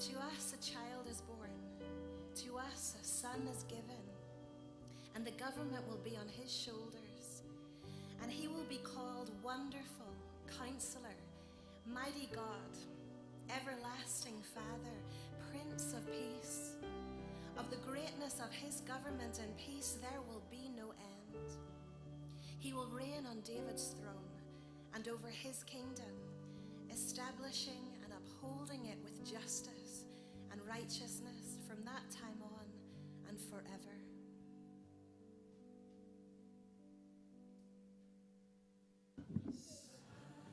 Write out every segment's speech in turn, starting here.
to us a child is born, to us a son is given, and the government will be on his shoulders. And he will be called Wonderful, Counselor, Mighty God, Everlasting Father, Prince of Peace. Of the greatness of his government and peace there will be no end. He will reign on David's throne and over his kingdom, establishing and upholding it with justice and righteousness from that time on and forever.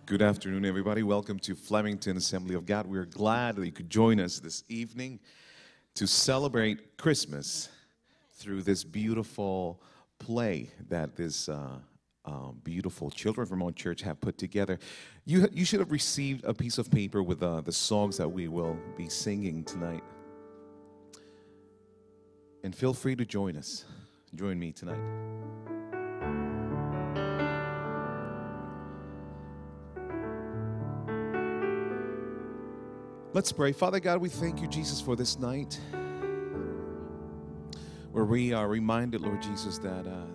Good afternoon, everybody. Welcome to Flemington Assembly of God. We're glad that you could join us this evening to celebrate Christmas through this beautiful play that this uh, um, beautiful children from our church have put together. You, you should have received a piece of paper with uh, the songs that we will be singing tonight. And feel free to join us. Join me tonight. Let's pray. Father God, we thank you, Jesus, for this night where we are reminded, Lord Jesus, that uh,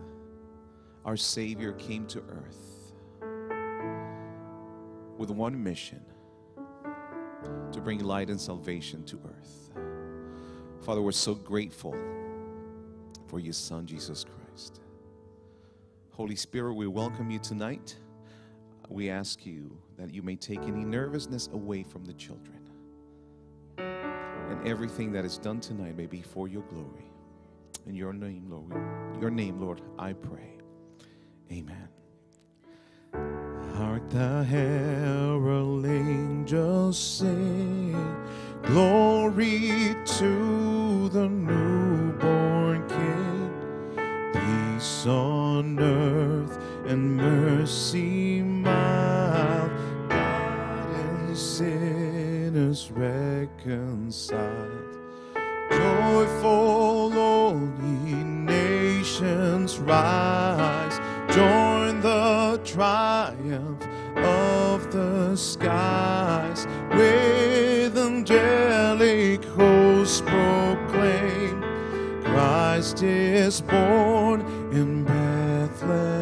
our Savior came to earth with one mission to bring light and salvation to earth. Father, we're so grateful for your Son, Jesus Christ. Holy Spirit, we welcome you tonight. We ask you that you may take any nervousness away from the children and everything that is done tonight may be for your glory. In your name, Lord, your name, Lord, I pray. Amen. Hark the herald angels sing, glory to the newborn King, peace on earth and mercy mild, God and sinners reconciled. Joyful, all ye nations, rise. Triumph of the skies. With angelic hosts proclaim, Christ is born in Bethlehem.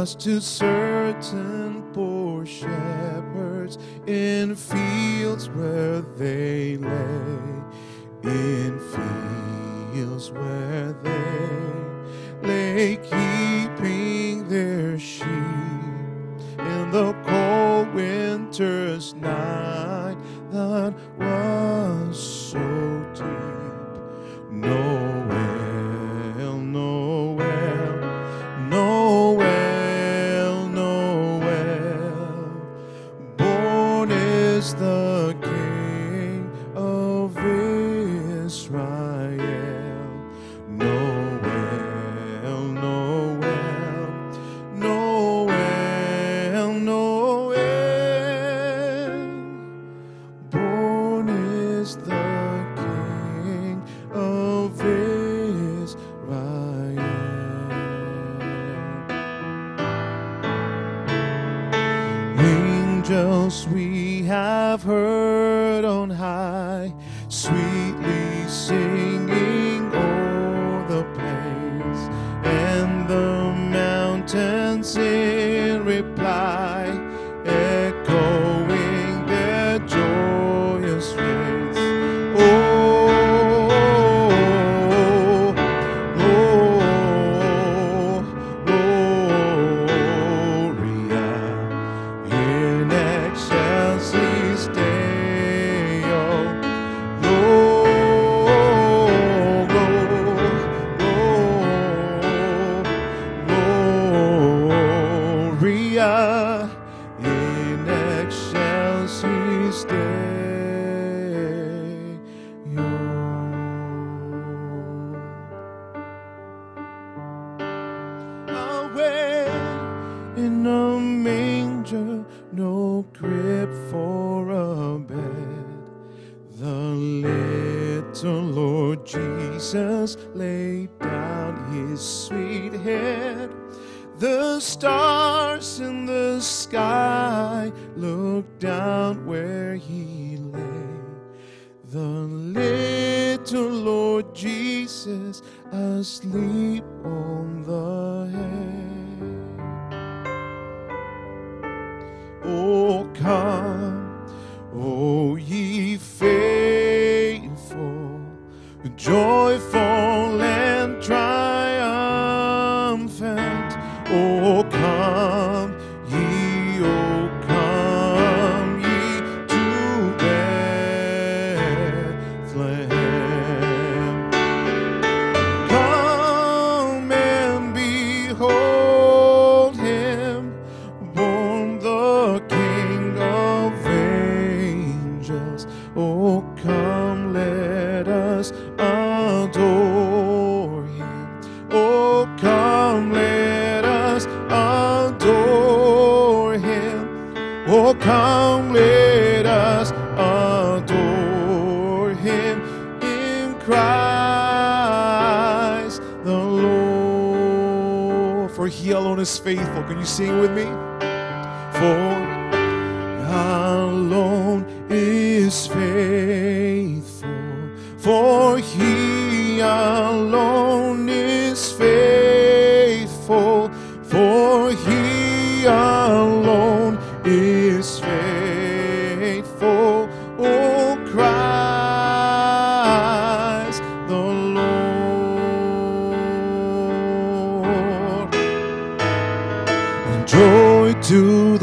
Was to certain poor shepherds in fields where they lay, in fields where they lay keeping their sheep in the cold winter's night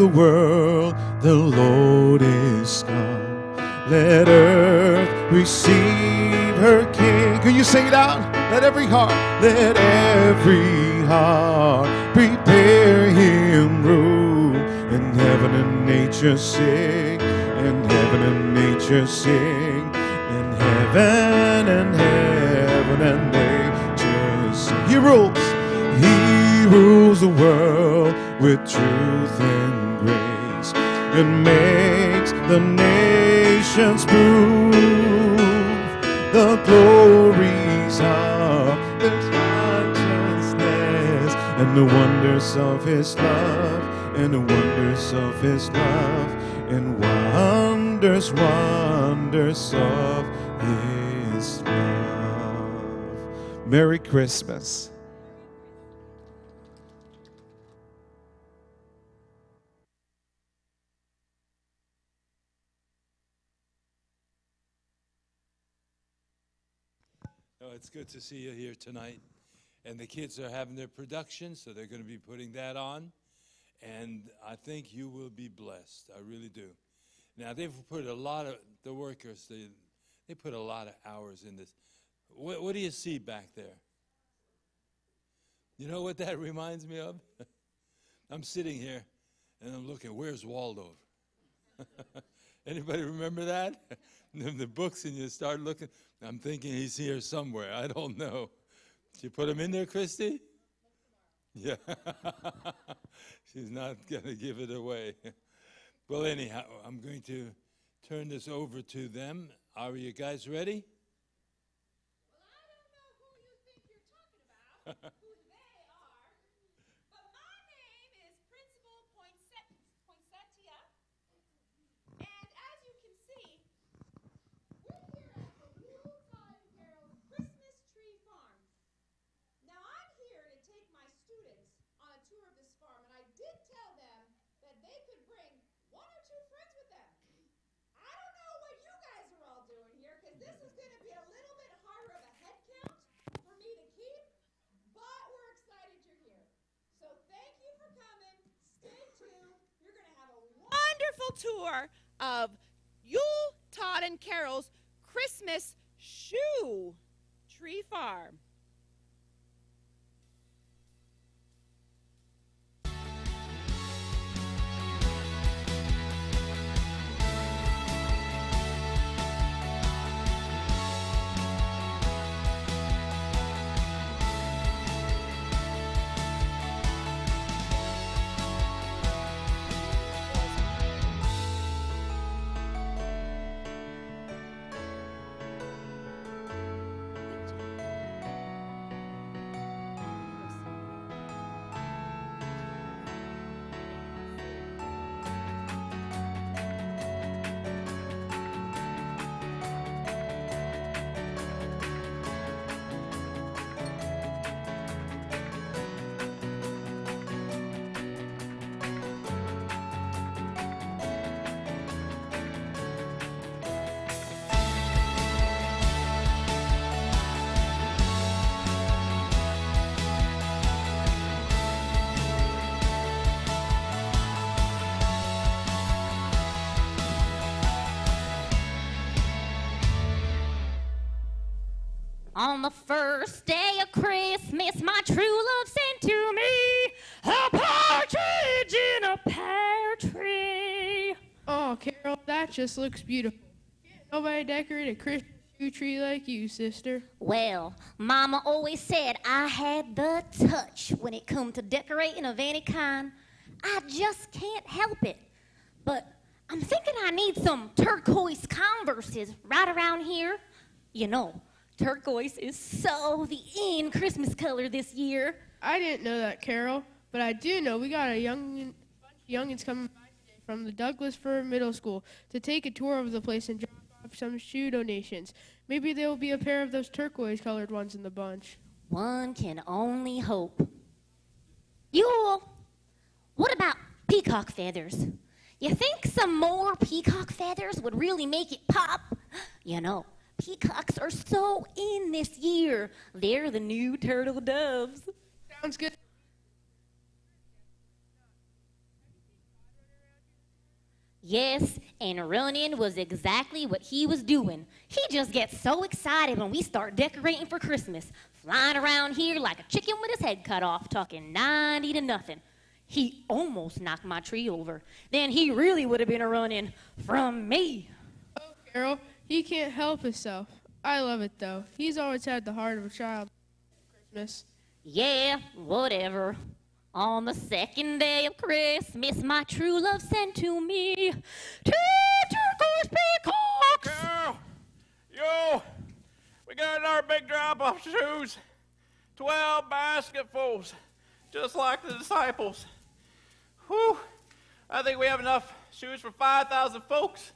the world, the Lord is come. Let earth receive her King. Can you sing it out? Let every heart, let every heart prepare him room. And heaven and nature sing, and heaven and nature sing, and heaven and heaven and nature sing. He rules. He rules the world with truth and grace and makes the nations prove the glories of His righteousness and the wonders of His love and the wonders of His love and wonders, wonders of His love. Merry Christmas. It's good to see you here tonight. And the kids are having their production, so they're going to be putting that on. And I think you will be blessed. I really do. Now, they've put a lot of, the workers, they, they put a lot of hours in this. What, what do you see back there? You know what that reminds me of? I'm sitting here and I'm looking, where's Waldo? Anybody remember that? The, the books, and you start looking. I'm thinking he's here somewhere. I don't know. Did you put him in there, Christy? Yeah. She's not going to give it away. well, anyhow, I'm going to turn this over to them. Are you guys ready? Well, I don't know who you think you're talking about, who they are, but my name is Principal Poinset- Poinsettia, and as you can see, we're here at the Yuletide Carol Christmas Tree Farm. Now, I'm here to take my students on a tour of this farm, and I did tell them that they could bring one or two friends with them. I don't know what you guys are all doing here, because this is going to be a little bit harder of a head count for me to keep, but we're excited you're here. So thank you for coming. Stay tuned. You're going to have a wonderful tour of Yule, Todd, and Carol's Christmas Shoe Tree Farm. First day of Christmas, my true love sent to me a partridge in a pear tree. Oh, Carol, that just looks beautiful. Can't nobody decorate a Christmas shoe tree like you, sister. Well, Mama always said I had the touch when it come to decorating of any kind. I just can't help it. But I'm thinking I need some turquoise Converses right around here. You know, turquoise is so the in Christmas color this year. I didn't know that, Carol, but I do know we got a young bunch of youngins coming by today from the Douglas Fir Middle School to take a tour of the place and drop off some shoe donations. Maybe there will be a pair of those turquoise colored ones in the bunch. One can only hope. Yule, what about peacock feathers? You think some more peacock feathers would really make it pop? You know, peacocks are so in this year. They're the new turtle doves. Sounds good. Yes, and running was exactly what he was doing. He just gets so excited when we start decorating for Christmas, flying around here like a chicken with his head cut off, talking 90 to nothing. He almost knocked my tree over. Then he really would have been running from me. Oh, Carol, he can't help himself. I love it though. He's always had the heart of a child. Christmas. Yeah, whatever. On the second day of Christmas, my true love sent to me two turquoise peacocks. Girl, yo, we got our big drop off shoes. Twelve basketfuls, just like the disciples. Whew, I think we have enough shoes for 5,000 folks.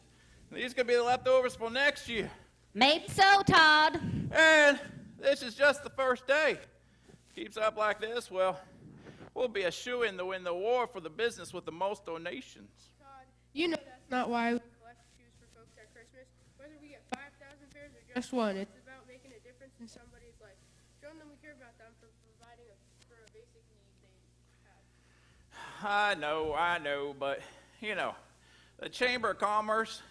These could be the leftovers for next year. Maybe so, Todd. And this is just the first day. Keeps up like this, well, we'll be a shoe in to win the war for the business with the most donations. Todd, You know that's not why we collect shoes for folks at Christmas. Whether we get 5,000 pairs or just one, it's about making a difference in somebody's life. Showing them we care about them for providing a, for a basic need they have. I know, I know, but you know, the Chamber of Commerce,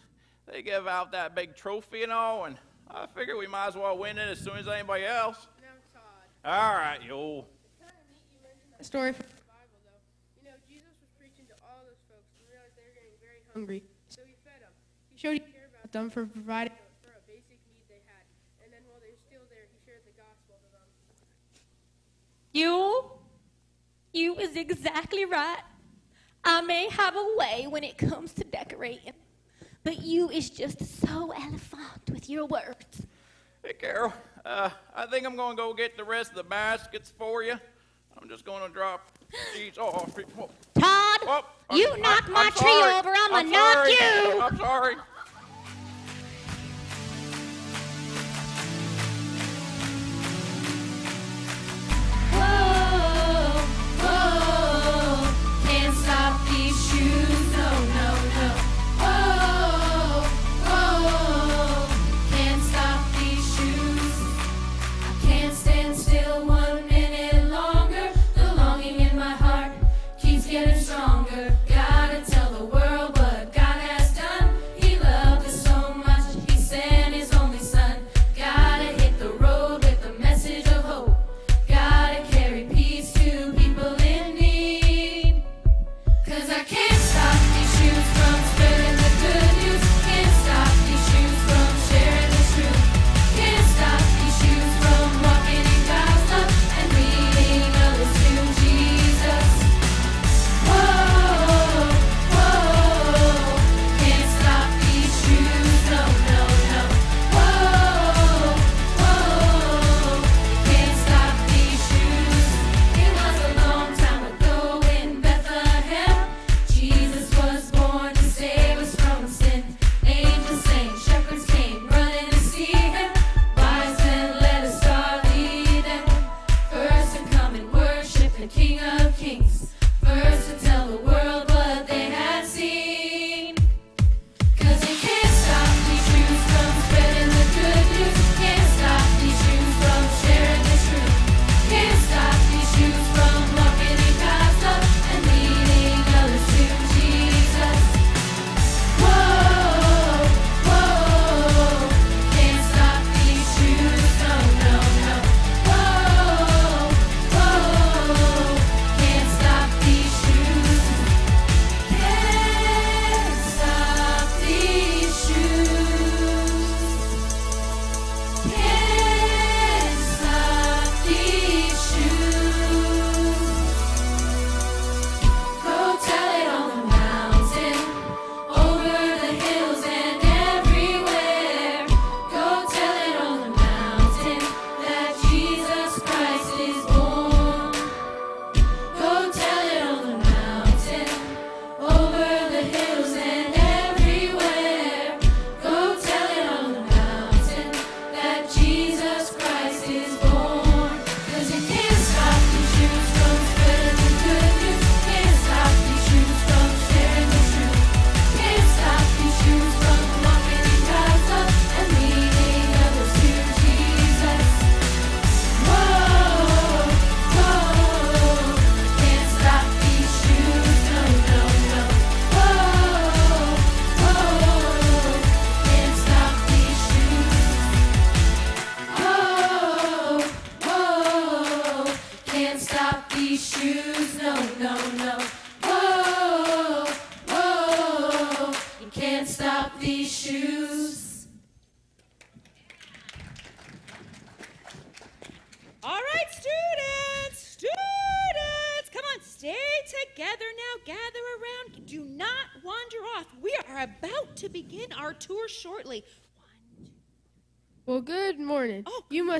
they give out that big trophy and all, and I figure we might as well win it as soon as anybody else. Now, Todd, All right, yo. it's kind of neat you mentioned that story from the Bible, though. You know, Jesus was preaching to all those folks and realized they were getting very hungry, so he fed them. He showed he cared about them for providing for a basic need they had, and then while they were still there, he shared the gospel to them. You, you is exactly right. I may have a way when it comes to decorating, but you is just so elephant with your words. Hey, Carol, uh, I think I'm going to go get the rest of the baskets for you. I'm just going to drop these off. Todd, I'm- you I- knock I'm my tree sorry. over, I'm, I'm gonna knock you. I'm sorry.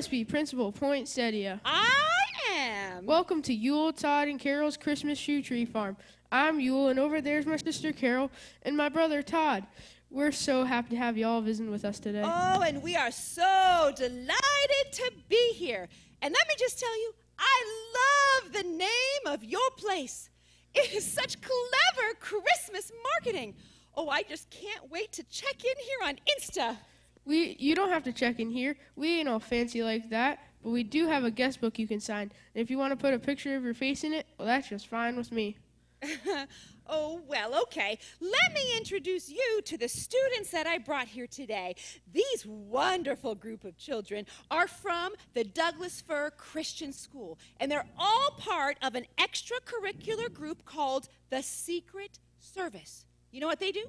Oh. You must be I am. Welcome to Yule, Todd, and Carol's Christmas Shoe Tree Farm. I'm Yule, and over there's my sister Carol and my brother Todd. We're so happy to have you all visiting with us today. Oh, and we are so delighted to be here. And let me just tell you, I love the name of your place. It is such clever Christmas marketing. Oh, I just can't wait to check in here on Insta. We, you don't have to check in here. We ain't all fancy like that, but we do have a guest book you can sign. And if you want to put a picture of your face in it, well, that's just fine with me. oh, well, okay. Let me introduce you to the students that I brought here today. These wonderful group of children are from the Douglas Fir Christian School, and they're all part of an extracurricular group called the Secret Service. You know what they do?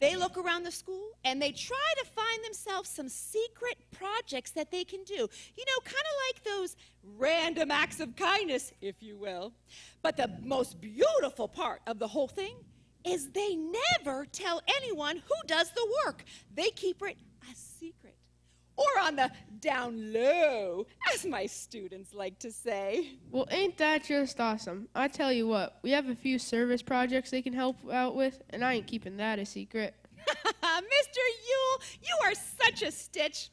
They look around the school and they try to find themselves some secret projects that they can do. You know, kind of like those random acts of kindness, if you will. But the most beautiful part of the whole thing is they never tell anyone who does the work. They keep it. Or on the down low, as my students like to say. Well, ain't that just awesome? I tell you what, we have a few service projects they can help out with, and I ain't keeping that a secret. Mr. Yule, you are such a stitch.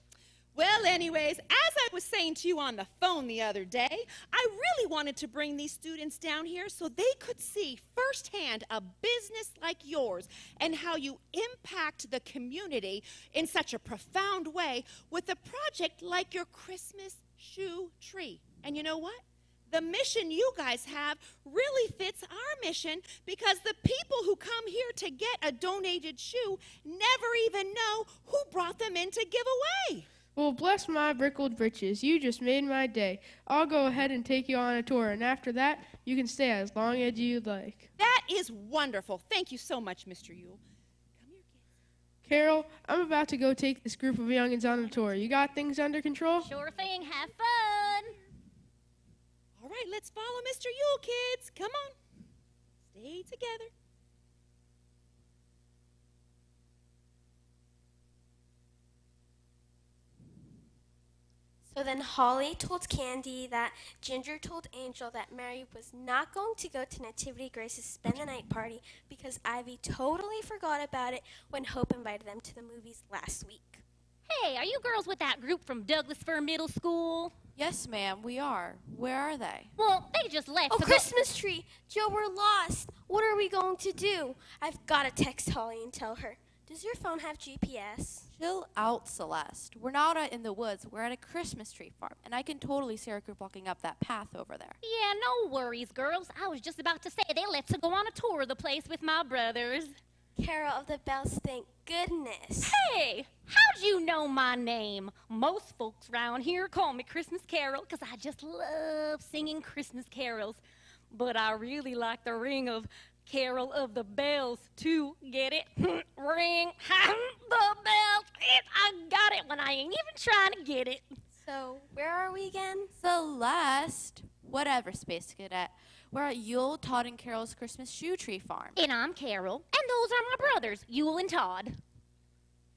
Well, anyways, as I was saying to you on the phone the other day, I really wanted to bring these students down here so they could see firsthand a business like yours and how you impact the community in such a profound way with a project like your Christmas shoe tree. And you know what? the mission you guys have really fits our mission because the people who come here to get a donated shoe never even know who brought them in to give away. Well, bless my brickled britches. You just made my day. I'll go ahead and take you on a tour, and after that, you can stay as long as you'd like. That is wonderful. Thank you so much, Mr. Yule. Come here, kids. Carol, I'm about to go take this group of youngins on a tour. You got things under control? Sure thing. Have fun. All right, let's follow Mr. Yule, kids. Come on. Stay together. So then Holly told Candy that Ginger told Angel that Mary was not going to go to Nativity Grace's spend the night party because Ivy totally forgot about it when Hope invited them to the movies last week. Hey, are you girls with that group from Douglas Fir Middle School? Yes, ma'am, we are. Where are they? Well, they just left. Oh, Christmas tree! Joe, we're lost. What are we going to do? I've got to text Holly and tell her. Does your phone have GPS? Chill out, Celeste. We're not out in the woods. We're at a Christmas tree farm, and I can totally see our group walking up that path over there. Yeah, no worries, girls. I was just about to say they let to go on a tour of the place with my brothers. Carol of the Bells, thank goodness. Hey, how'd you know my name? Most folks around here call me Christmas Carol because I just love singing Christmas carols. But I really like the ring of Carol of the Bells to Get it? ring the bells. It, I got it when I ain't even trying to get it. So, where are we again? The last, Whatever, Space Cadet. We're at Yule, Todd, and Carol's Christmas shoe tree farm. And I'm Carol, and those are my brothers, Yule and Todd.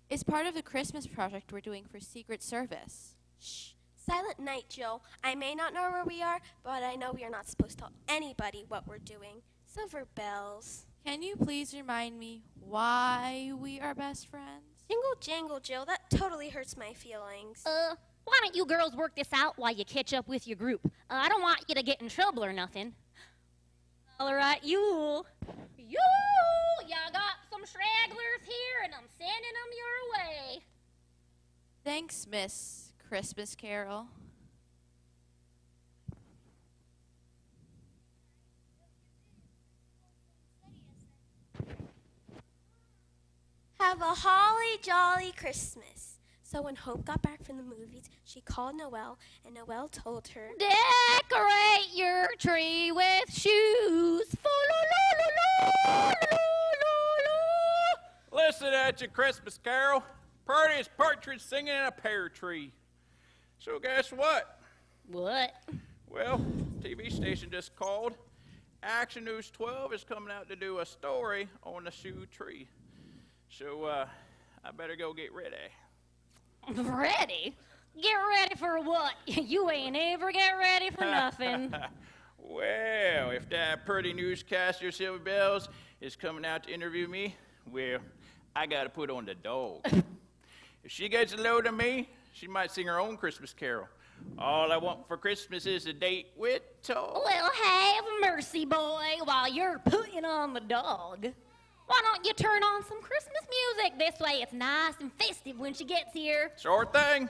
It's part of the Christmas project we're doing for Secret Service. Shh. Silent night, Jill. I may not know where we are, but I know we are not supposed to tell anybody what we're doing. Silver bells. Can you please remind me why we are best friends? Jingle jangle, Jill. That totally hurts my feelings. Uh, why don't you girls work this out while you catch up with your group? Uh, I don't want you to get in trouble or nothing. All right, Yule. Yule! Y'all got some stragglers here, and I'm sending them your way. Thanks, Miss Christmas Carol. Have a holly jolly Christmas. So when Hope got back from the movies, she called Noel, and Noel told her, Decorate your tree with shoes. Listen at your Christmas carol. Purty as partridge singing in a pear tree. So guess what? What? Well, TV station just called. Action News 12 is coming out to do a story on the shoe tree. So, uh, I better go get ready. Ready? Get ready for what? You ain't ever get ready for nothing. well, if that pretty newscaster, Silver Bells, is coming out to interview me, well, I gotta put on the dog. if she gets a load of me, she might sing her own Christmas carol. All I want for Christmas is a date with Toy. Well, have mercy, boy, while you're putting on the dog. Why don't you turn on some Christmas music? This way it's nice and festive when she gets here. Sure thing.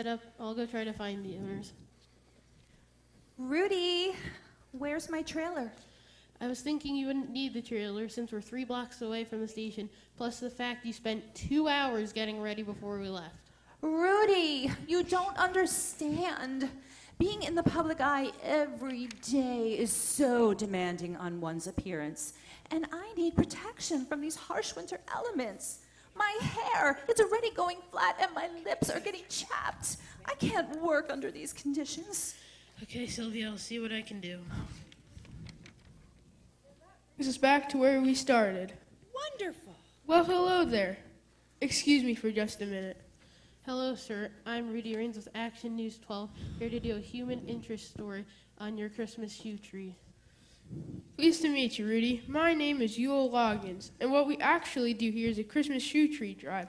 Set up, I'll go try to find the owners. Rudy, where's my trailer? I was thinking you wouldn't need the trailer since we're three blocks away from the station, plus the fact you spent two hours getting ready before we left. Rudy, you don't understand. Being in the public eye every day is so demanding on one's appearance. And I need protection from these harsh winter elements. My hair, it's already going flat and my lips are getting chapped. I can't work under these conditions. Okay, Sylvia, I'll see what I can do. This is back to where we started. Wonderful. Well, hello there. Excuse me for just a minute. Hello, sir. I'm Rudy Rains with Action News 12, here to do a human interest story on your Christmas shoe tree. Pleased to meet you, Rudy. My name is Yule Loggins, and what we actually do here is a Christmas shoe tree drive.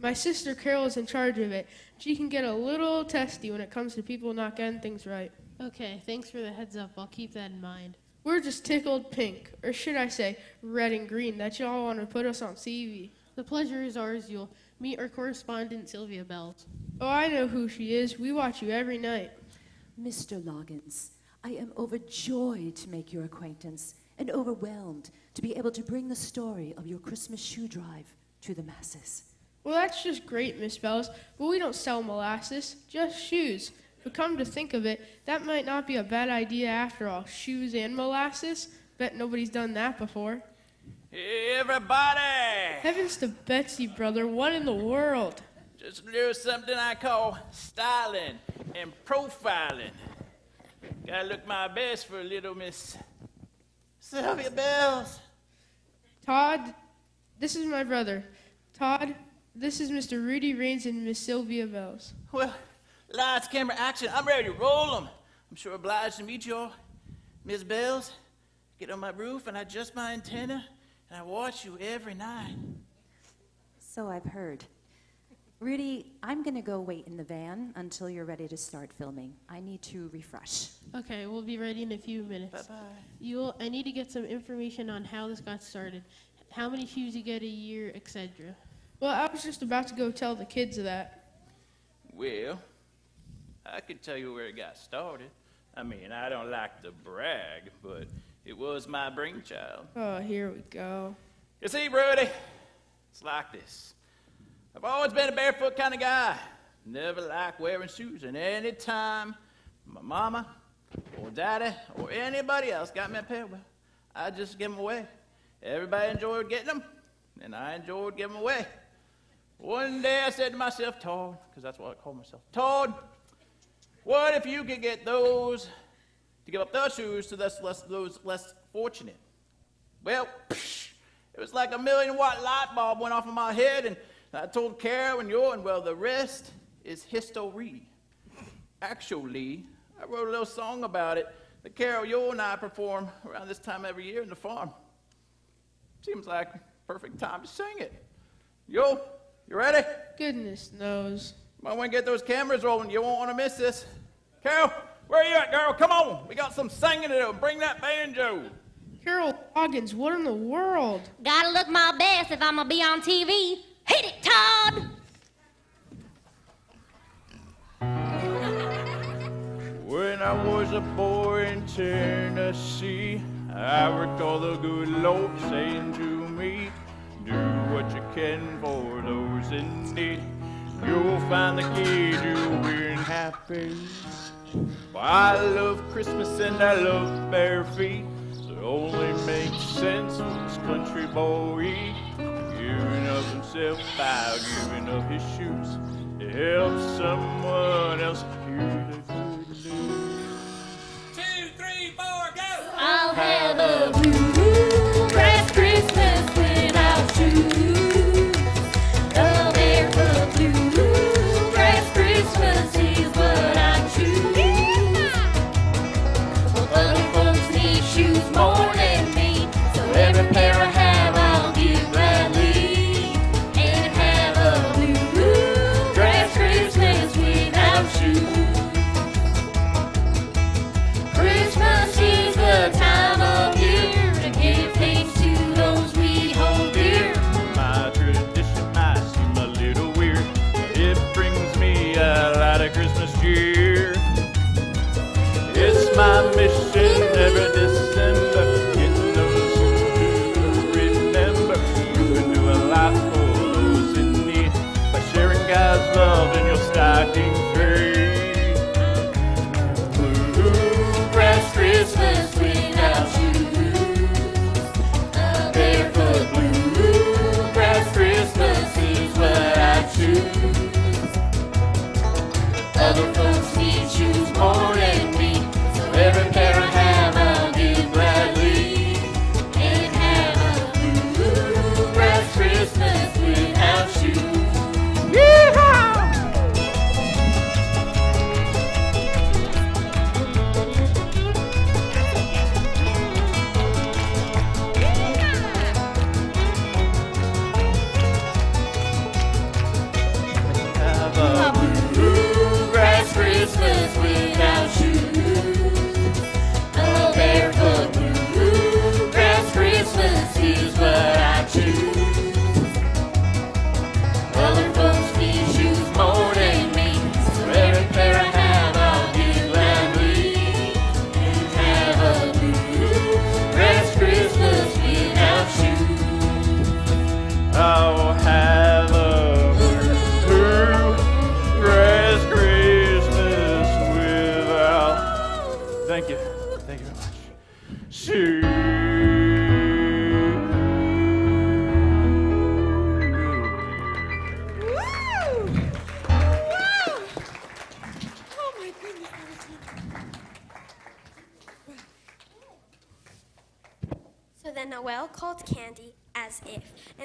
My sister Carol is in charge of it. She can get a little testy when it comes to people not getting things right. Okay, thanks for the heads up. I'll keep that in mind. We're just tickled pink, or should I say, red and green, that y'all want to put us on TV. The pleasure is ours, Yule. Meet our correspondent, Sylvia Bells. Oh, I know who she is. We watch you every night. Mr. Loggins, I am overjoyed to make your acquaintance and overwhelmed to be able to bring the story of your Christmas shoe drive to the masses. Well, that's just great, Miss Bells, but we don't sell molasses, just shoes. But come to think of it, that might not be a bad idea after all. Shoes and molasses? Bet nobody's done that before. Everybody, Heavens to Betsy, brother, what in the world? just do something I call styling and profiling. Gotta look my best for little Miss Sylvia Bells. Todd, this is my brother. Todd, this is Mr. Rudy Rains and Miss Sylvia Bells. Well, lights, camera, action. I'm ready to roll 'em. I'm sure obliged to meet y'all. Miss Bells, get on my roof and I adjust my antenna and I watch you every night. So I've heard. Rudy, I'm going to go wait in the van until you're ready to start filming. I need to refresh. Okay, we'll be ready in a few minutes. Bye-bye. Yule, I need to get some information on how this got started, how many shoes you get a year, etc. Well, I was just about to go tell the kids of that. Well, I could tell you where it got started. I mean, I don't like to brag, but it was my brainchild. Oh, here we go. You see, Rudy, it's like this. I've always been a barefoot kind of guy. Never liked wearing shoes, and any time my mama or daddy or anybody else got me a pair, well, I just give them away. Everybody enjoyed getting them, and I enjoyed giving them away. One day I said to myself, Todd, because that's what I call myself, Todd, what if you could get those to give up their shoes to those less, those less fortunate? Well, it was like a million watt light bulb went off in my head, and I told Carol and you, and well, the rest is history. Actually, I wrote a little song about it that Carol, you and I perform around this time every year in the farm. Seems like perfect time to sing it. Yo, you ready? Goodness knows. Might want to get those cameras rolling. You won't want to miss this. Carol, where are you at, girl? Come on. We got some singing to do. Bring that banjo. Carol Loggins, what in the world? Gotta look my best if I'm gonna be on TV. Hit it, Todd! When I was a boy in Tennessee, I recall the good Lord saying to me, Do what you can for those in need. You'll find the key to being happy. Well, I love Christmas and I love bare feet. So it only makes sense for this country boy giving up himself by giving up his shoes to help someone else hear the good news. Two, three, four, go! I'll have a bluegrass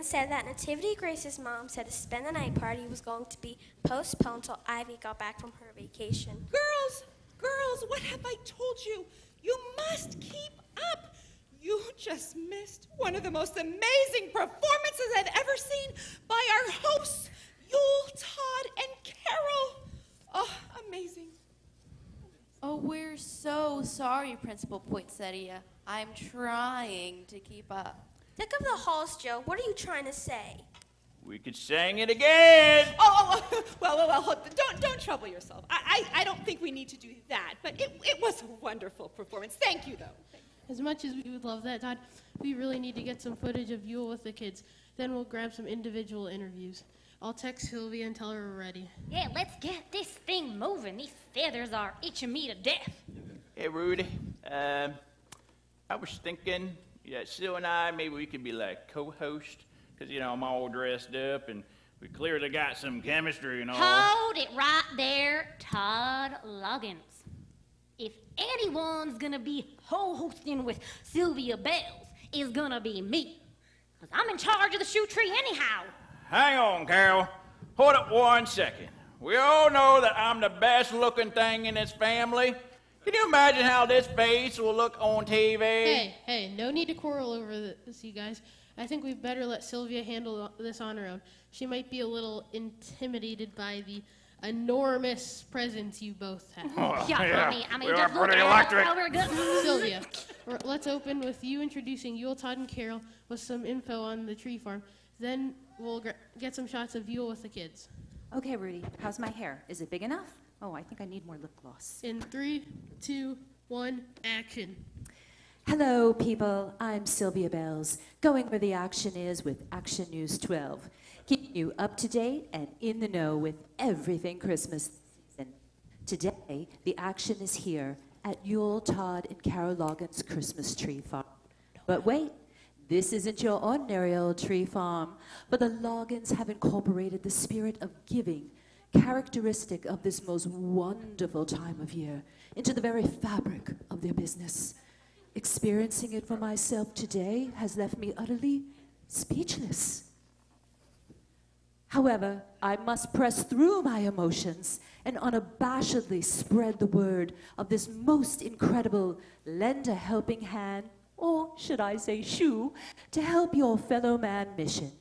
said that Nativity Grace's mom said to spend the night party was going to be postponed till Ivy got back from her vacation. Girls, girls, what have I told you? You must keep up. You just missed one of the most amazing performances I've ever seen by our hosts, Yule, Todd, and Carol. Oh, amazing. Oh, we're so sorry, Principal Poinsettia. I'm trying to keep up. Think of the halls, Joe. What are you trying to say? We could sing it again. Oh, oh, oh, well, well, well, hold- don't, don't trouble yourself. I, I, I don't think we need to do that, but it, it was a wonderful performance. Thank you, though. As much as we would love that, Todd, we really need to get some footage of Yule with the kids. Then we'll grab some individual interviews. I'll text Sylvia and tell her we're ready. Yeah, let's get this thing moving. These feathers are itching me to death. Hey, Rudy. Um, I was thinking that Sue and I, maybe we could be like co-host, because, you know, I'm all dressed up and we clearly got some chemistry and all. Hold it right there, Todd Loggins. If anyone's gonna be co hosting with Sylvia Bells, it's gonna be me. Because I'm in charge of the shoe tree anyhow. Hang on, Carol. Hold up one second. We all know that I'm the best looking thing in this family. Can you imagine how this face will look on TV? Hey, hey, no need to quarrel over this, you guys. I think we'd better let Sylvia handle this on her own. She might be a little intimidated by the enormous presence you both have. Oh, Yeah, yeah. I mean, I mean, We just look pretty at electric. how we're good. Sylvia, let's open with you introducing Yule, Todd, and Carol with some info on the tree farm. Then we'll gr- get some shots of Yule with the kids. Okay, Rudy, how's my hair? Is it big enough? Oh, I think I need more lip gloss. In three, two, one, action. Hello, people. I'm Sylvia Bells, going where the action is with Action News 12, keeping you up to date and in the know with everything Christmas season. Today, the action is here at Yule, Todd, and Carol Loggins' Christmas tree farm. But wait, this isn't your ordinary old tree farm, but the Loggins have incorporated the spirit of giving, characteristic of this most wonderful time of year, into the very fabric of their business. Experiencing it for myself today has left me utterly speechless. However, I must press through my emotions and unabashedly spread the word of this most incredible lend a helping hand, or should I say shoe, to help your fellow man mission.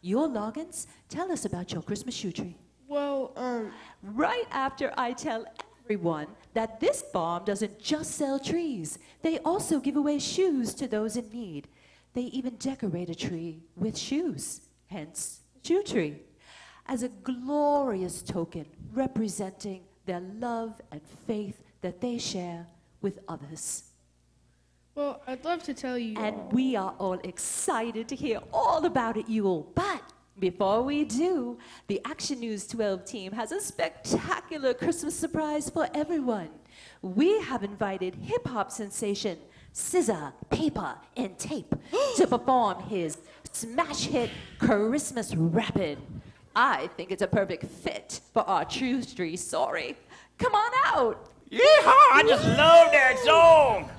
Yule Loggins, tell us about your Christmas shoe tree. Well, um, Right after I tell everyone that this farm doesn't just sell trees, they also give away shoes to those in need. They even decorate a tree with shoes, hence, shoe tree, as a glorious token representing their love and faith that they share with others. well, I'd love to tell you. And we are all excited to hear all about it, Yule. But before we do, the Action News 12 team has a spectacular Christmas surprise for everyone. We have invited hip hop sensation Scissor, Paper, and Tape to perform his smash hit Christmas Rapid. I think it's a perfect fit for our true tree story. Come on out. Yeehaw! I just love that song.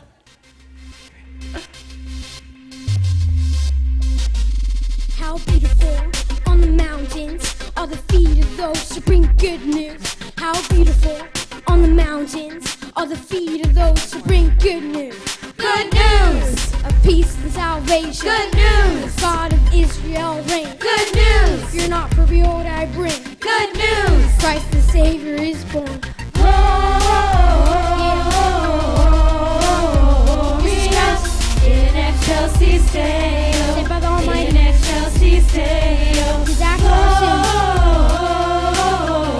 How beautiful on the mountains are the feet of those who bring good news. How beautiful on the mountains are the feet of those who bring good news. Good news of peace and salvation. Good news. The God of Israel reigns. Good news. Fear not, for behold I bring. Good news. Christ the Savior is born. In excelsis Deo. Said by the Almighty. In excelsis Deo. His acclamation.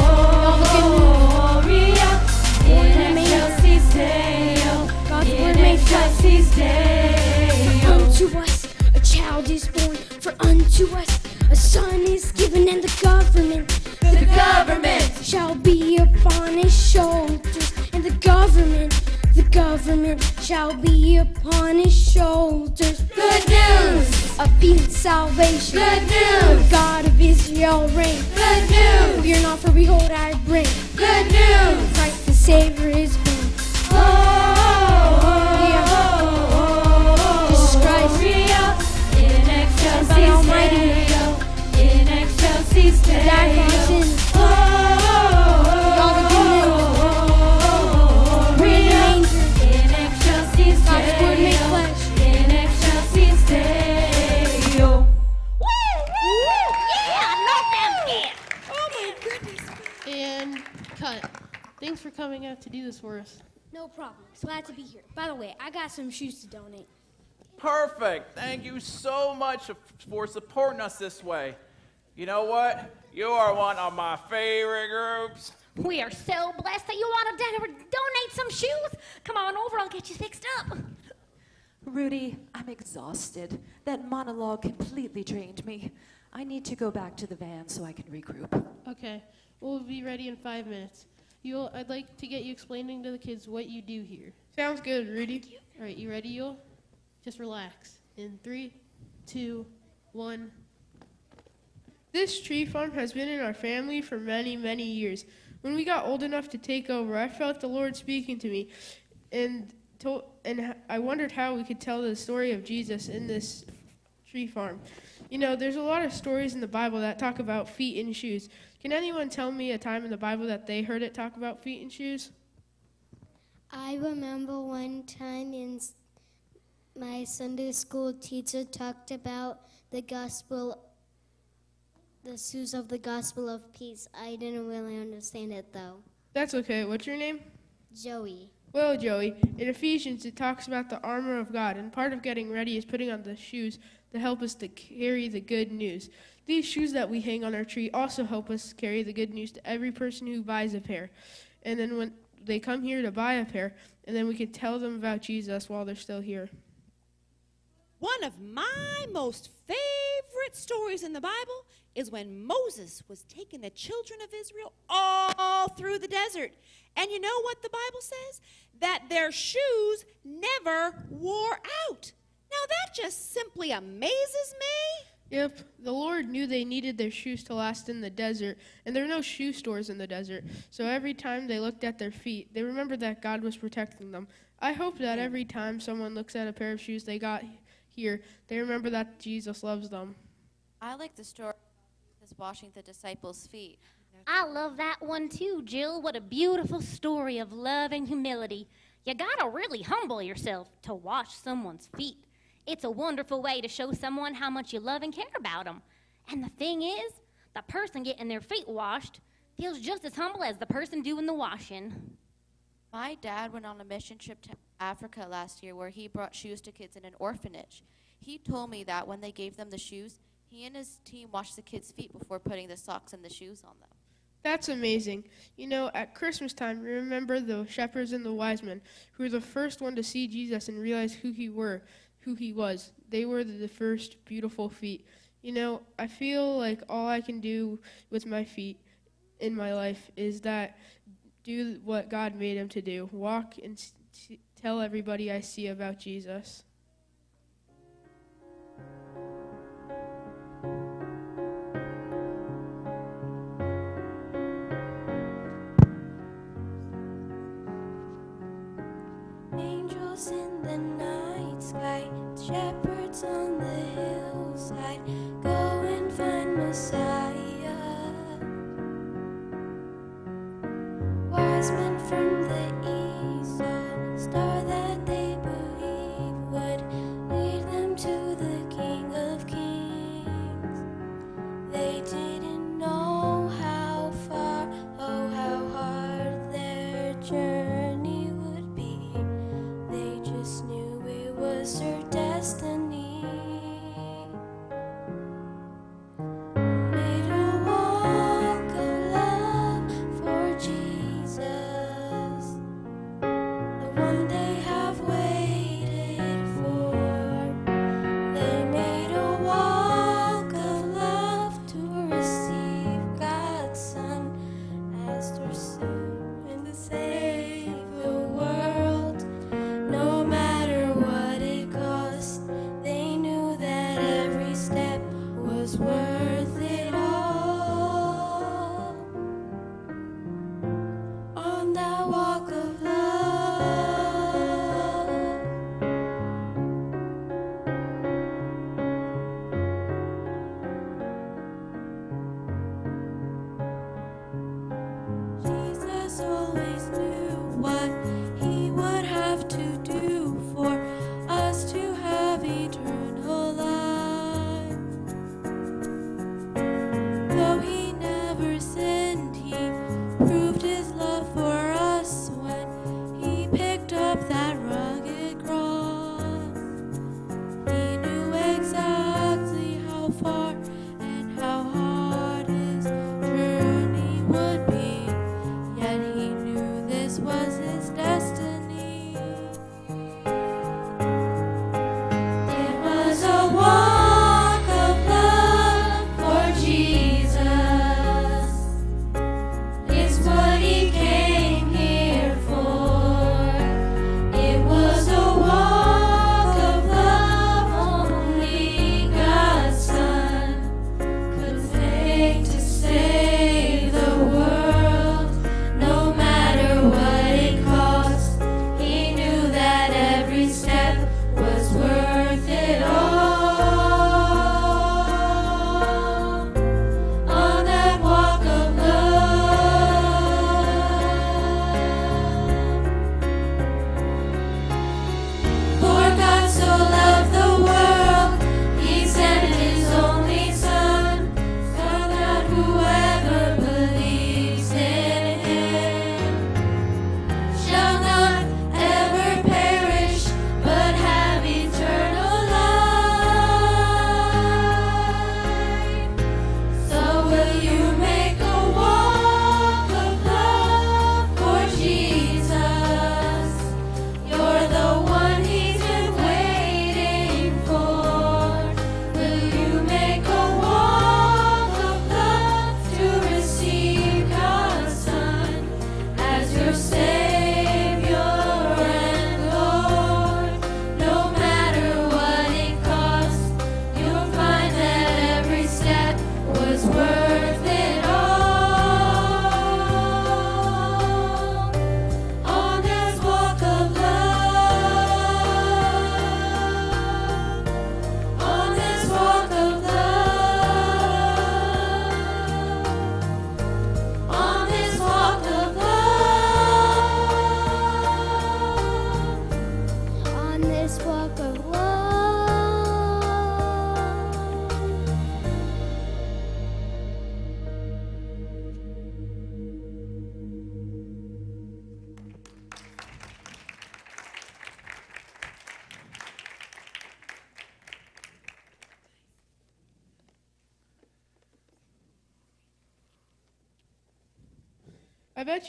All the good news. Gloria. In excelsis Deo. God's In word made flesh. excelsis Deo. Unto us a child is born, for unto us a son is given, and the government, The government. shall be upon his shoulders, and the government, the government shall be upon his shoulders. Good news. Of peace salvation. Good news. The God of Israel reigns. Good news. Fear not, for behold I bring. Good news. Christ the Savior is born. Oh, oh, oh, Jesus Christ. Gloria. In By the excelsis Almighty. Deo. In excelsis Died for our Deo. Thanks for coming out to do this for us. No problem. Glad to be here. By the way, I got some shoes to donate. Perfect. Thank you so much for supporting us this way. You know what? You are one of my favorite groups. We are so blessed that you want to donate some shoes. Come on over, I'll get you fixed up. Rudy, I'm exhausted. That monologue completely drained me. I need to go back to the van so I can regroup. Okay, we'll be ready in five minutes. Yule, I'd like to get you explaining to the kids what you do here. Sounds good, Rudy. All right, you ready, Yule? Just relax. In three, two, one. This tree farm has been in our family for many, many years. When we got old enough to take over, I felt the Lord speaking to me, and told, and h- I wondered how we could tell the story of Jesus in this tree farm. You know, there's a lot of stories in the Bible that talk about feet and shoes. Can anyone tell me a time in the Bible that they heard it talk about feet and shoes? I remember one time in my Sunday school teacher talked about the gospel, the shoes of the gospel of peace. I didn't really understand it though. That's okay. What's your name? Joey. Well, Joey, in Ephesians it talks about the armor of God, and part of getting ready is putting on the shoes to help us to carry the good news. These shoes that we hang on our tree also help us carry the good news to every person who buys a pair. And then when they come here to buy a pair, and then we can tell them about Jesus while they're still here. One of my most favorite stories in the Bible is when Moses was taking the children of Israel all through the desert. And you know what the Bible says? That their shoes never wore out. Now that just simply amazes me. Yep, the Lord knew they needed their shoes to last in the desert, and there are no shoe stores in the desert. So every time they looked at their feet, they remembered that God was protecting them. I hope that every time someone looks at a pair of shoes they got here, they remember that Jesus loves them. I like the story of Jesus washing the disciples' feet. I love that one too, Jill. What a beautiful story of love and humility. You gotta really humble yourself to wash someone's feet. It's a wonderful way to show someone how much you love and care about them. And the thing is, the person getting their feet washed feels just as humble as the person doing the washing. My dad went on a mission trip to Africa last year where he brought shoes to kids in an orphanage. He told me that when they gave them the shoes, he and his team washed the kids' feet before putting the socks and the shoes on them. That's amazing. You know, at Christmas time, remember the shepherds and the wise men who were the first one to see Jesus and realize who he were, who he was. They were the first beautiful feet. You know, I feel like all I can do with my feet in my life is that do what God made him to do walk and t- tell everybody I see about Jesus. Angels in the night sky, shepherds on the hillside. Go and find Messiah. Wise men from the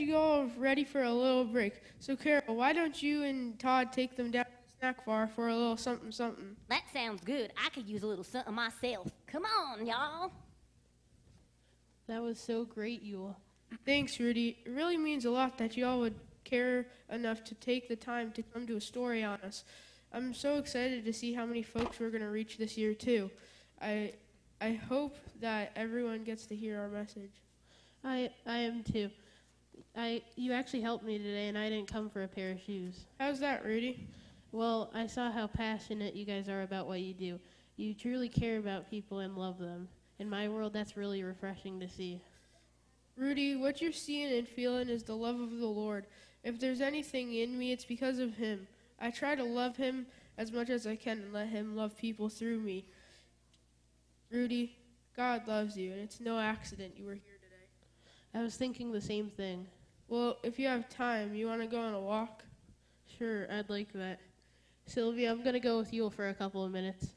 you all ready for a little break. So, Carol, why don't you and Todd take them down to the snack bar for a little something something? That sounds good. I could use a little something myself. Come on, y'all. That was so great, Yule. Thanks, Rudy. It really means a lot that you all would care enough to take the time to come to a story on us. I'm so excited to see how many folks we're going to reach this year, too. I, I hope that everyone gets to hear our message. I, I am too. I you actually helped me today, and I didn't come for a pair of shoes. How's that, Rudy? Well, I saw how passionate you guys are about what you do. You truly care about people and love them. In my world, that's really refreshing to see. Rudy, what you're seeing and feeling is the love of the Lord. If there's anything in me, it's because of Him. I try to love Him as much as I can and let Him love people through me. Rudy, God loves you, and it's no accident you were here today. I was thinking the same thing. Well, if you have time, you want to go on a walk? Sure, I'd like that. Sylvia, I'm going to go with you for a couple of minutes.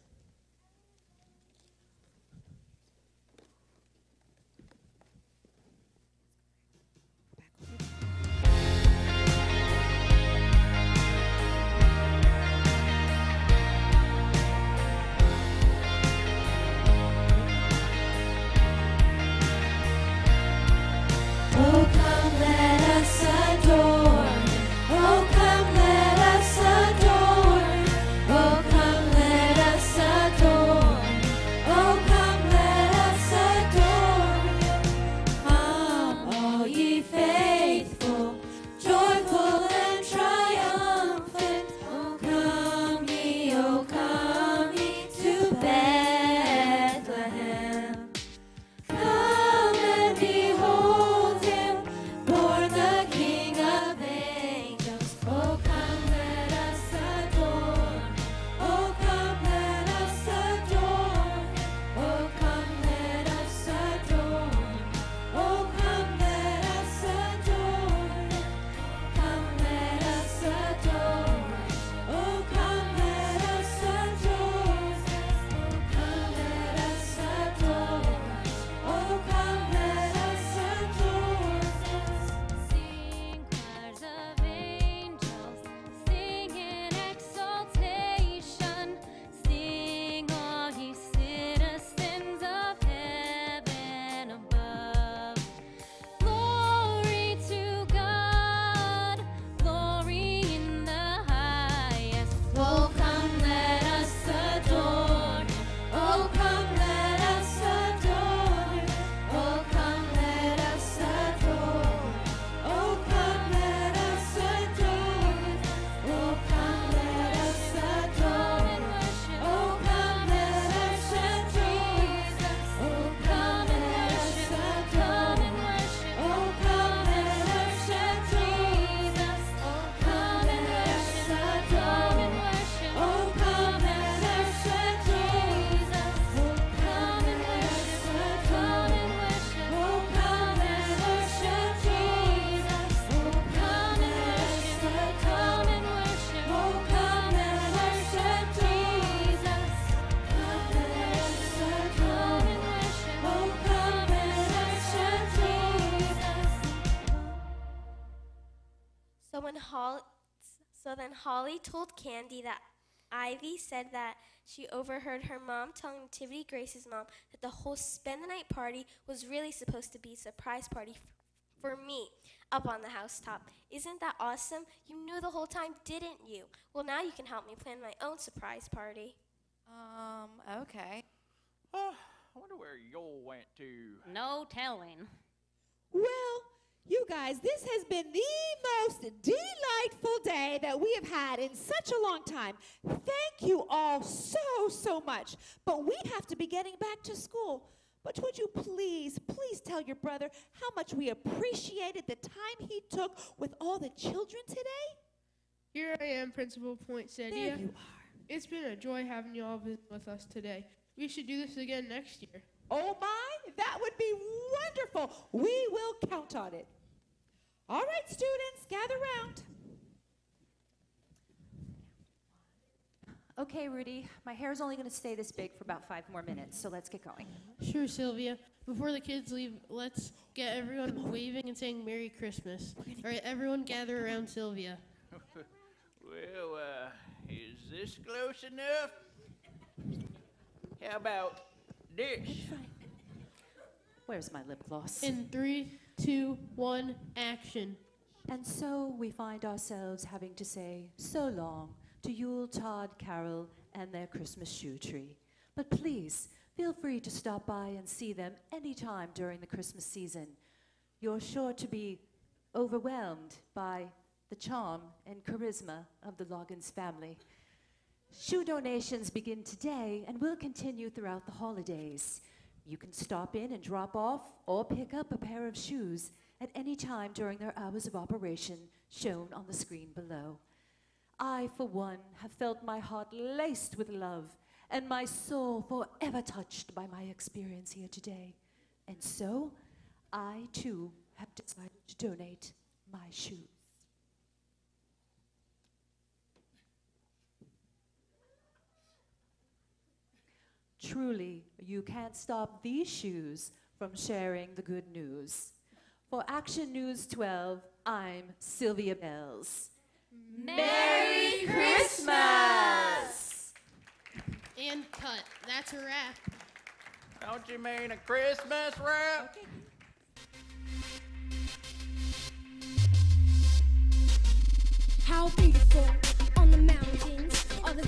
Holly told Candy that Ivy said that she overheard her mom telling Nativity Grace's mom that the whole spend the night party was really supposed to be a surprise party f- for me up on the housetop. Isn't that awesome? You knew the whole time, didn't you? Well, now you can help me plan my own surprise party. Um, okay. Oh, I wonder where Yule went to. No telling. Well, you guys, this has been the most delightful day that we have had in such a long time. Thank you all so, so much. But we have to be getting back to school. But would you please, please tell your brother how much we appreciated the time he took with all the children today? Here I am, Principal Poinsettia. There you are. It's been a joy having you all visit with us today. We should do this again next year. Oh my, that would be wonderful. We will count on it. All right, students, gather round. Okay, Rudy, my hair is only going to stay this big for about five more minutes, so let's get going. Sure, Sylvia. Before the kids leave, let's get everyone waving and saying Merry Christmas. All right, everyone gather around Sylvia. Well, uh, is this close enough? How about this? Where's my lip gloss? In three, two, one, action. And so we find ourselves having to say so long to Yule Todd Carol and their Christmas shoe tree. But please, feel free to stop by and see them anytime during the Christmas season. You're sure to be overwhelmed by the charm and charisma of the Loggins family. Shoe donations begin today and will continue throughout the holidays. You can stop in and drop off or pick up a pair of shoes at any time during their hours of operation shown on the screen below. I, for one, have felt my heart laced with love and my soul forever touched by my experience here today. And so, I too have decided to donate my shoes. Truly, you can't stop these shoes from sharing the good news. For Action News 12, I'm Sylvia Bells. Merry Christmas! And cut. That's a wrap. Don't you mean a Christmas wrap? Okay. How beautiful on the mountains are the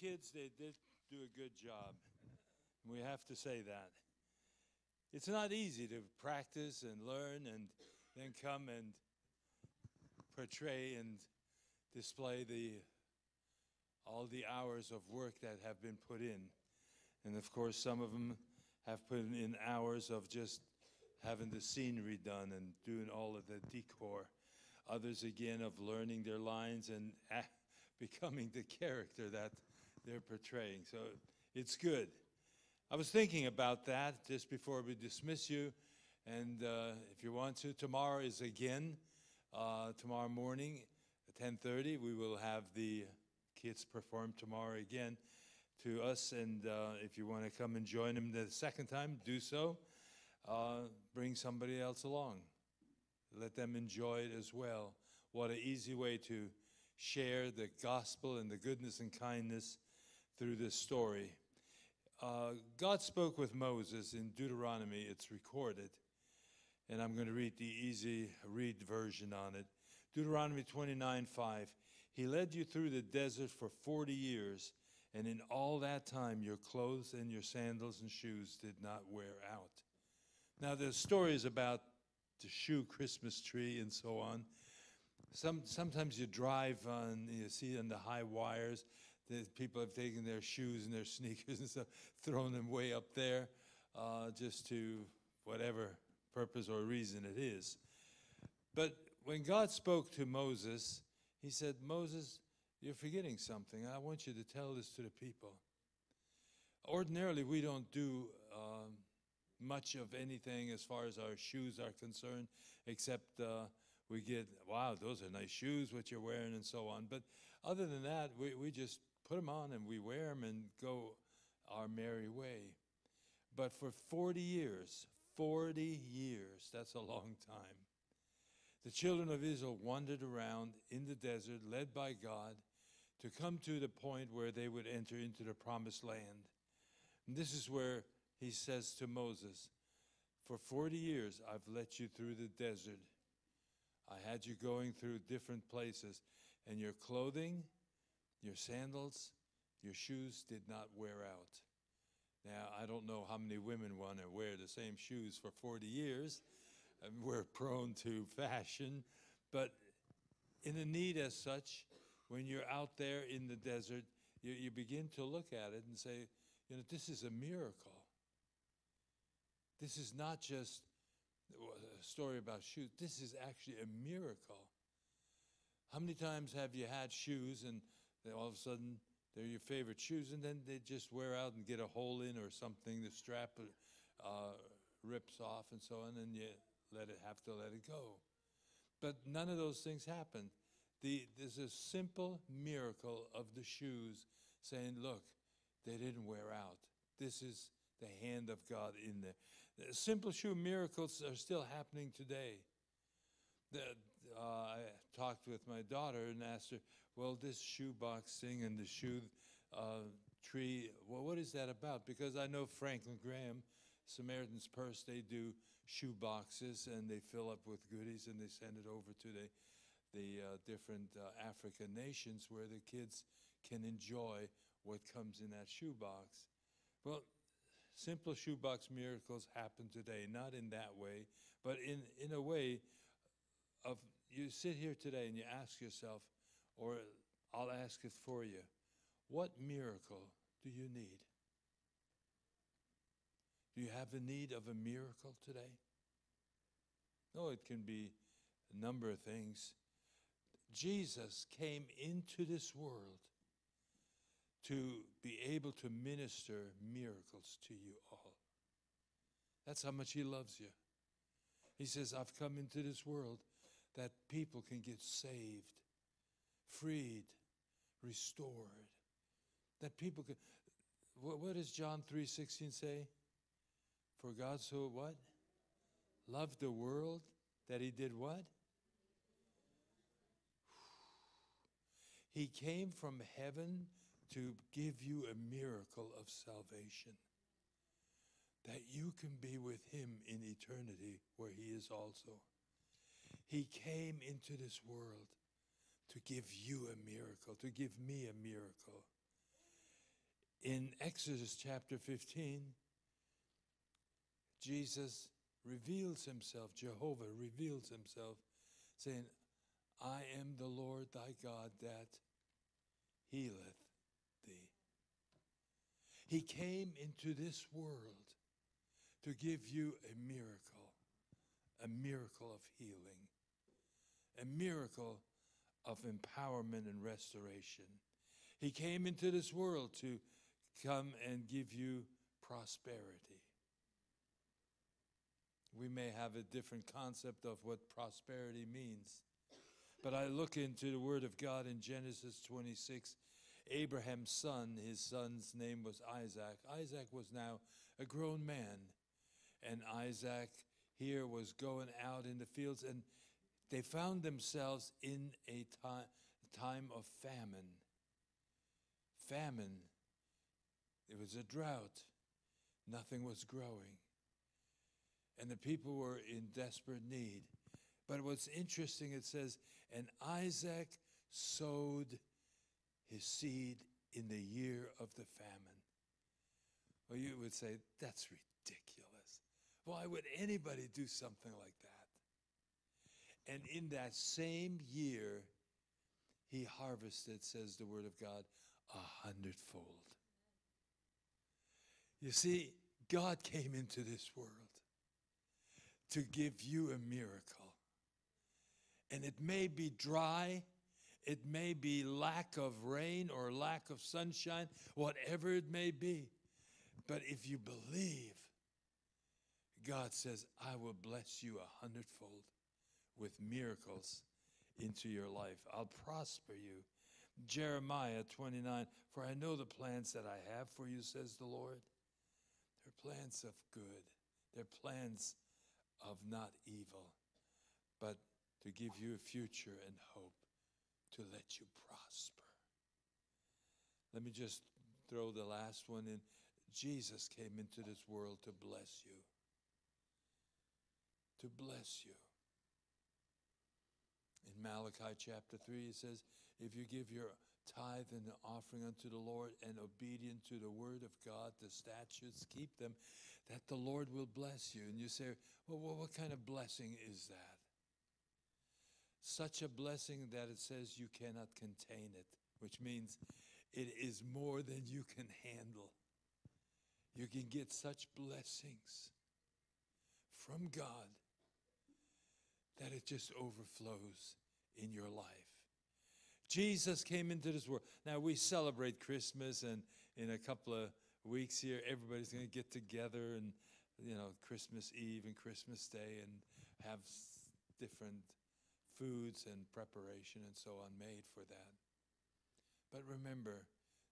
kids, they did do a good job. We have to say that. It's not easy to practice and learn and then come and portray and display the all the hours of work that have been put in. And of course, some of them have put in hours of just having the scenery done and doing all of the decor. Others, again, of learning their lines and becoming the character that they're portraying. So it's good. I was thinking about that just before we dismiss you. And uh, if you want to, tomorrow is again, uh, tomorrow morning at 10.30, we will have the kids perform tomorrow again to us. And uh, if you want to come and join them the second time, do so. Uh, bring somebody else along. Let them enjoy it as well. What an easy way to share the gospel and the goodness and kindness through this story. Uh, God spoke with Moses in Deuteronomy, it's recorded. And I'm going to read the easy read version on it. Deuteronomy 29 5. He led you through the desert for 40 years, and in all that time your clothes and your sandals and shoes did not wear out. Now, there's stories about the shoe Christmas tree and so on. Some, sometimes you drive on, you see on the high wires, people have taken their shoes and their sneakers and stuff, thrown them way up there, uh, just to whatever purpose or reason it is. But when God spoke to Moses, he said, Moses, you're forgetting something. I want you to tell this to the people. Ordinarily, we don't do um, much of anything as far as our shoes are concerned, except uh, we get, wow, those are nice shoes, what you're wearing, and so on. But other than that, we, we just put them on and we wear them and go our merry way. But for 40 years, 40 years, that's a long time, the children of Israel wandered around in the desert, led by God, to come to the point where they would enter into the promised land. And this is where he says to Moses, For 40 years I've let you through the desert. I had you going through different places, and your clothing, your sandals, your shoes did not wear out. Now, I don't know how many women want to wear the same shoes for 40 years. And we're prone to fashion. But in a need as such, when you're out there in the desert, you, you begin to look at it and say, you know, this is a miracle. This is not just a story about shoes. This is actually a miracle. How many times have you had shoes and then all of a sudden they're your favorite shoes and then they just wear out and get a hole in or something, the strap uh, rips off and so on, and you let it have to let it go. But none of those things happened. The, there's a simple miracle of the shoes saying, look, they didn't wear out. This is the hand of God in there. The simple shoe miracles are still happening today. The, uh, I talked with my daughter and asked her, well, this shoe box thing and the shoe uh, tree, well, what is that about? Because I know Franklin Graham, Samaritan's Purse, they do shoe boxes and they fill up with goodies and they send it over to the, the uh, different uh, African nations where the kids can enjoy what comes in that shoe box. Well, simple shoebox miracles happen today, not in that way, but in, in a way of you sit here today and you ask yourself, or I'll ask it for you, what miracle do you need? Do you have the need of a miracle today? No, it can be a number of things. Jesus came into this world to be able to minister miracles to you all. That's how much He loves you. He says, I've come into this world that people can get saved, freed, restored. That people can. What, what does John 3:16 say? For God so what? Loved the world that he did what? He came from heaven to give you a miracle of salvation. That you can be with him in eternity where he is also. He came into this world to give you a miracle, to give me a miracle. In Exodus chapter 15, Jesus reveals himself, Jehovah reveals himself, saying, I am the Lord thy God that healeth thee. He came into this world to give you a miracle, a miracle of healing, a miracle of empowerment and restoration. He came into this world to come and give you prosperity. We may have a different concept of what prosperity means. But I look into the Word of God in Genesis 26. Abraham's son, his son's name was Isaac. Isaac was now a grown man. And Isaac here was going out in the fields, and they found themselves in a time, time of famine. Famine. It was a drought. Nothing was growing. And the people were in desperate need. But what's interesting, it says, and Isaac sowed his seed in the year of the famine. Well, you would say, that's ridiculous. Why would anybody do something like that? And in that same year, he harvested, says the word of God, a hundredfold. You see, God came into this world to give you a miracle. And it may be dry, it may be lack of rain or lack of sunshine, whatever it may be. But if you believe, God says, I will bless you a hundredfold with miracles into your life. I'll prosper you. Jeremiah 29 For I know the plans that I have for you, says the Lord. They're plans of good, they're plans of not evil, but to give you a future and hope, to let you prosper. Let me just throw the last one in. Jesus came into this world to bless you. To bless you. In Malachi chapter 3, it says, If you give your tithe and offering unto the Lord and obedient to the word of God, the statutes, keep them, that the Lord will bless you. And you say, Well, what kind of blessing is that? Such a blessing that it says you cannot contain it, which means it is more than you can handle. You can get such blessings from God that it just overflows in your life. Jesus came into this world. Now we celebrate Christmas, and in a couple of weeks here, everybody's going to get together and, you know, Christmas Eve and Christmas Day and have different foods and preparation and so on made for that. But remember,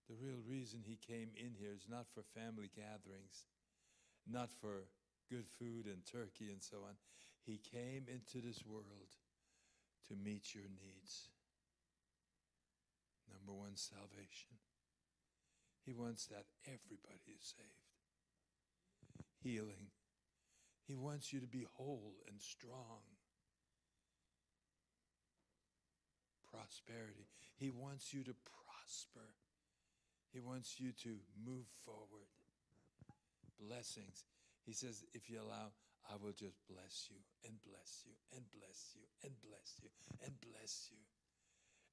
the real reason he came in here is not for family gatherings, not for good food and turkey and so on. He came into this world to meet your needs. Number one, salvation. He wants that everybody is saved. Healing. He wants you to be whole and strong. Prosperity. He wants you to prosper. He wants you to move forward. Blessings. He says, if you allow, I will just bless you and bless you and bless you and bless you and bless you.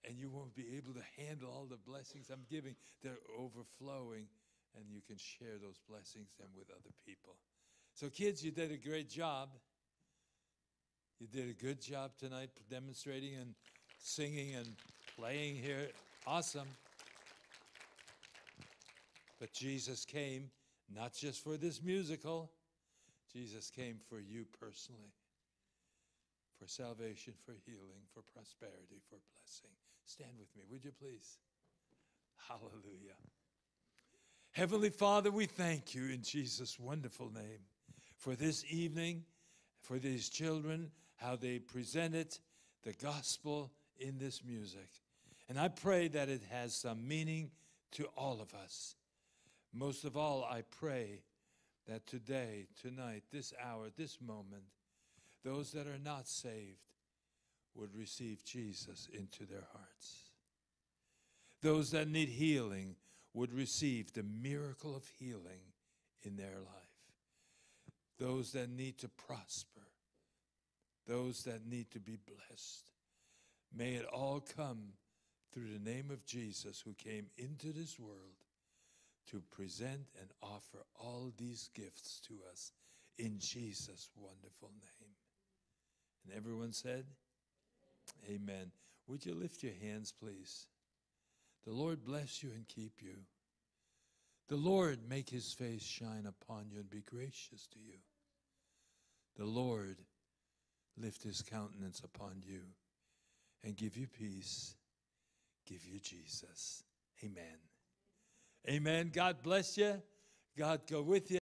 And you won't be able to handle all the blessings I'm giving. They're overflowing, and you can share those blessings then with other people. So, kids, you did a great job. You did a good job tonight demonstrating and singing and playing here. Awesome. But Jesus came not just for this musical, Jesus came for you personally, for salvation, for healing, for prosperity, for blessing. Stand with me, would you please? Hallelujah. Heavenly Father, we thank you in Jesus' wonderful name for this evening, for these children, how they presented the gospel in this music. And I pray that it has some meaning to all of us. Most of all, I pray that today, tonight, this hour, this moment, those that are not saved would receive Jesus into their hearts. Those that need healing would receive the miracle of healing in their life. Those that need to prosper, those that need to be blessed, May it all come through the name of Jesus who came into this world to present and offer all these gifts to us in Jesus' wonderful name. And everyone said, Amen. Would you lift your hands, please? The Lord bless you and keep you. The Lord make his face shine upon you and be gracious to you. The Lord lift his countenance upon you and give you peace, give you Jesus. Amen. Amen. God bless you. God go with you.